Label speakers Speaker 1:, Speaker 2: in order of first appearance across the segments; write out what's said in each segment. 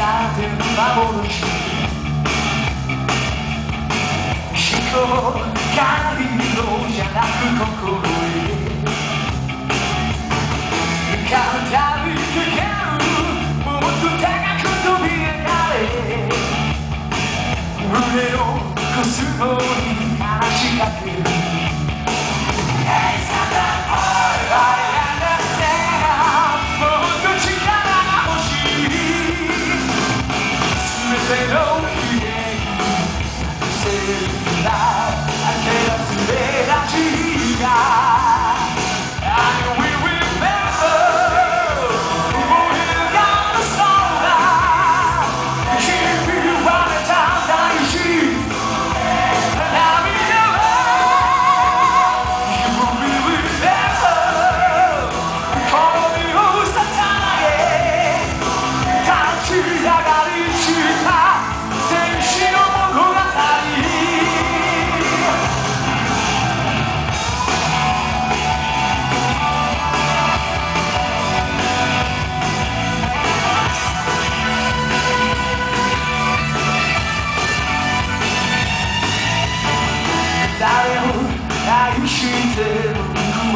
Speaker 1: さて守る人狩りのじゃなく心 you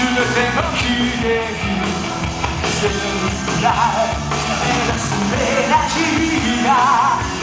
Speaker 1: Tu ne fais m'enculer C'est le moulin Et la